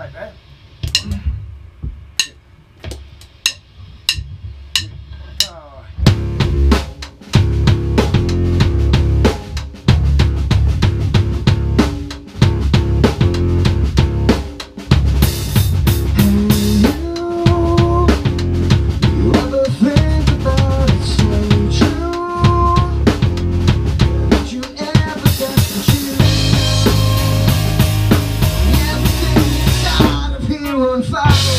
vai, pé. Bye.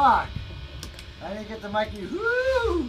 Come. I didn't get the Mikey. Woo!